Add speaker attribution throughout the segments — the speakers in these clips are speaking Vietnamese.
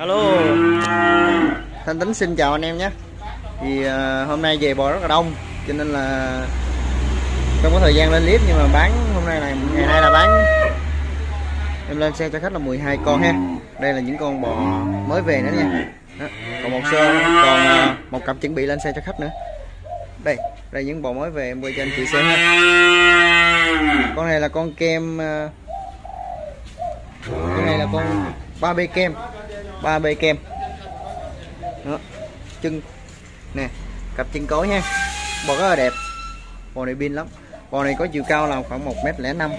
Speaker 1: alo. Thanh tính xin chào anh em nhé. Thì uh, hôm nay về bò rất là đông cho nên là không có thời gian lên clip nhưng mà bán hôm nay này ngày nay là bán. Em lên xe cho khách là 12 con ha. Đây là những con bò mới về nữa nha. Đó. còn một sơ còn uh, một cặp chuẩn bị lên xe cho khách nữa. Đây đây những bò mới về em quay cho anh chị xem ha. Con này là con kem uh, con này là con 3B kem ba b kem. Đó. Chân. Nè cặp chân cối nha. Bò rất là đẹp. Bò này pin lắm. Bò này có chiều cao là khoảng một mét lẻ năm.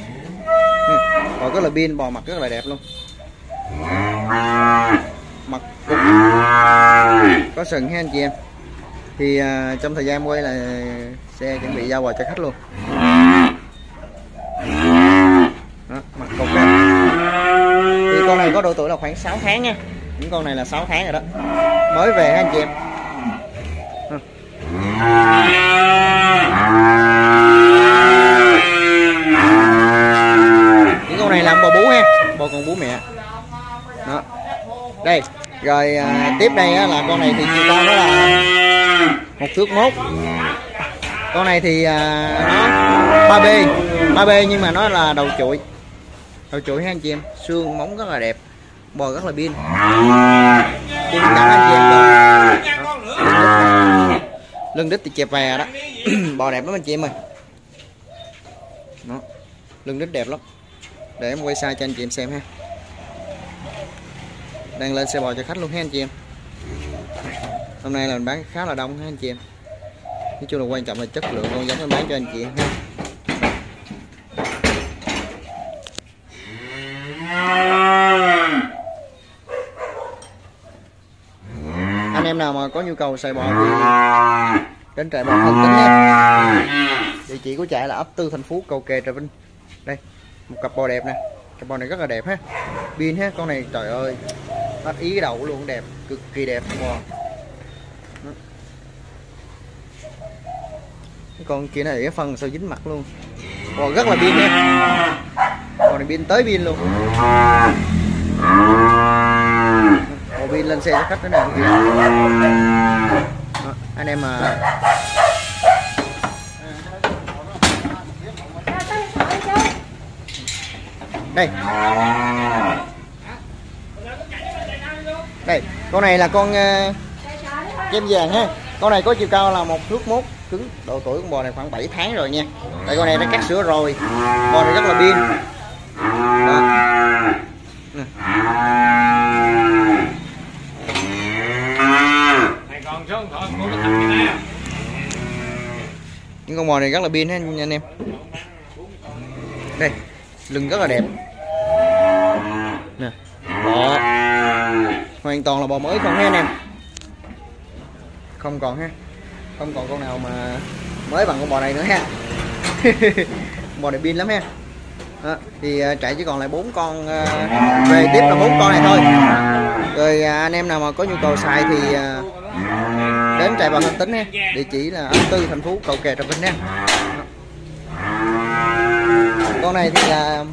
Speaker 1: Ừ. Bò rất là pin bò mặt rất là đẹp luôn. Mặt cũng có sừng ha anh chị em. Thì uh, trong thời gian quay là xe chuẩn bị giao quà cho khách luôn. Đó, mặt cục ha thì con này có độ tuổi là khoảng 6 tháng nha những con này là 6 tháng rồi đó. Mới về anh chị em? Những con này làm bò bú ha bò con bú mẹ. Đó. Đây rồi à, tiếp đây á, là con này thì chiều cao nó là một thước mốt. Con này thì à, nó 3B 3B nhưng mà nó là đầu chuỗi. Đầu chuỗi ha anh chị em? Xương móng rất là đẹp bò rất là pin. Anh chị em luôn lưng đít thì chẹp về đó. Bò đẹp lắm anh chị em ơi. Đó. Lưng đít đẹp lắm. Để em quay xa cho anh chị em xem ha. Đang lên xe bò cho khách luôn ha anh chị em. Hôm nay là mình bán khá là đông ha anh chị em. Nói chung là quan trọng là chất lượng con giống em bán cho anh chị em ha. Anh em nào mà có nhu cầu xài bò thì đến trại bò thân tính nhé địa chỉ của trại là ấp tư thành phú cầu kè, trà vinh. Đây, một cặp bò đẹp nè. Cặp bò này rất là đẹp ha. Pin ha, con này trời ơi mắt ý cái đầu luôn, đẹp, cực kỳ đẹp bò. Cái con kia này cái phân sao dính mặt luôn. Bò rất là pin nha. Bò này pin tới pin luôn vin lên xe cho khách nữa nè. Anh Đó, anh em mà. Đây. Đây con này là con ờ, uh, kem vàng ha. Con này có chiều cao là một thước mốt cứng độ tuổi con bò này khoảng 7 tháng rồi nha. Tại con này đã cắt sữa rồi. Bò này rất là pin. Đó. Nè. Những con bò này rất là pin ha anh em. Đây lưng rất là đẹp. Nè bò. Hoàn toàn là bò mới không ha anh em? Không còn ha. Không còn con nào mà mới bằng con bò này nữa ha. Bò này pin lắm ha. Đó, thì à, chạy chỉ còn lại bốn con uh, về tiếp là bốn con này thôi. Rồi uh, anh em nào mà có nhu cầu xài thì uh, đến trại bò thanh tính ha địa chỉ là ấp tư thành phố cầu kè, trà vinh nha. con này thì là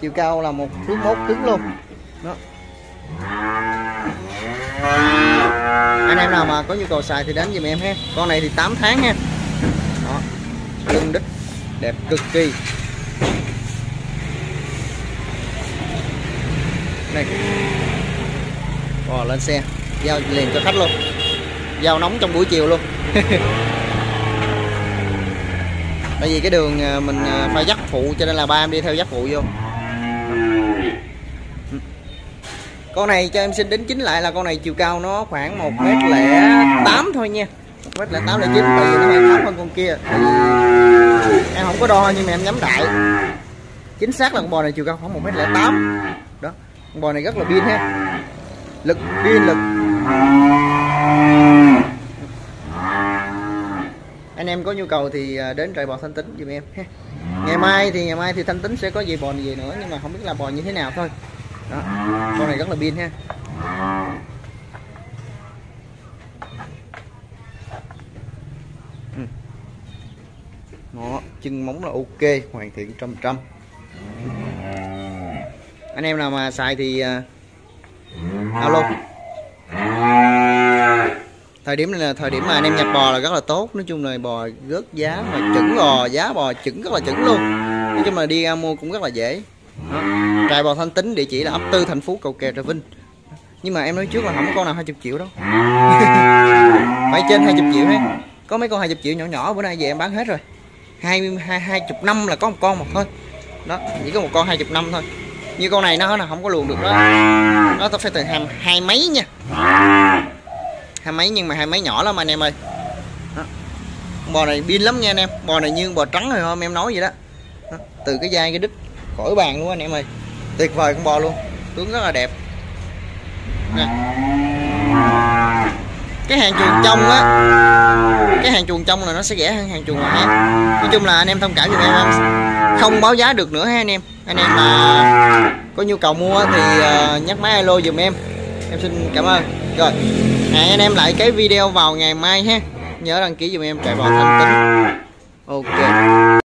Speaker 1: chiều cao là một thước mốt cứng luôn. Đó. Anh em nào mà có nhu cầu xài thì đến giùm em ha. Con này thì 8 tháng ha. Đó. Lưng đít đẹp cực kỳ. Này. Bò lên xe. Giao liền cho khách luôn giao nóng trong buổi chiều luôn. Tại vì cái đường mình phải dắt phụ cho nên là ba em đi theo dắt phụ vô. Con này cho em xin đính chính lại là con này chiều cao nó khoảng một mét lẻ tám thôi nha. Một mét lẻ tám lẻ chín tại vì nó hơi thấp hơn con kia. Em không có đo nhưng mà em nhắm đại chính xác là con bò này chiều cao khoảng một mét lẻ tám. Đó con bò này rất là pin ha. Lực pin lực anh em có nhu cầu thì à, đến trại bò thanh tính giùm em ha. Ngày mai thì ngày mai thì thanh tính sẽ có gì bò gì nữa nhưng mà không biết là bò như thế nào thôi. Đó con này rất là pin ha. Ừ. Đó chân móng là ok hoàn thiện trăm trăm. Anh em nào mà xài thì uh, alo thời điểm này là thời điểm mà anh em nhập bò là rất là tốt. Nói chung là bò rớt giá mà chuẩn bò, giá bò chuẩn rất là chuẩn luôn. Nói chung là đi ra mua cũng rất là dễ. Đó. trại bò thanh tính địa chỉ là ấp tư thành phố cầu kè trà vinh. Nhưng mà em nói trước là không có con nào 20 triệu đâu. Phải trên 20 triệu hết. Có mấy con 20 triệu nhỏ nhỏ, bữa nay về em bán hết rồi. Hai hai hai chục năm là có một con một thôi. Đó, chỉ có một con hai chục năm thôi. Như con này nó là không có luồn được đó. Nó phải từ hàm hai mấy nha hai mấy, nhưng mà hai mấy nhỏ lắm anh em ơi. Đó. bò này pin lắm nha anh em. Bò này như bò trắng rồi, hôm em nói vậy đó. đó. Từ cái dai cái đít khỏi bàn luôn anh em ơi. Tuyệt vời con bò luôn. Tướng rất là đẹp. Nè. Cái hàng chuồng trong á, cái hàng chuồng trong là nó sẽ rẻ hơn hàng chuồng ngoài nói chung là anh em thông cảm giùm em không báo giá được nữa ha anh em. Anh em mà có nhu cầu mua thì ờ, nhắc máy alo giùm em em xin cảm ơn. Rồi, hẹn anh em lại cái video vào ngày mai ha. Nhớ đăng ký giùm em trại bò thành tính ok.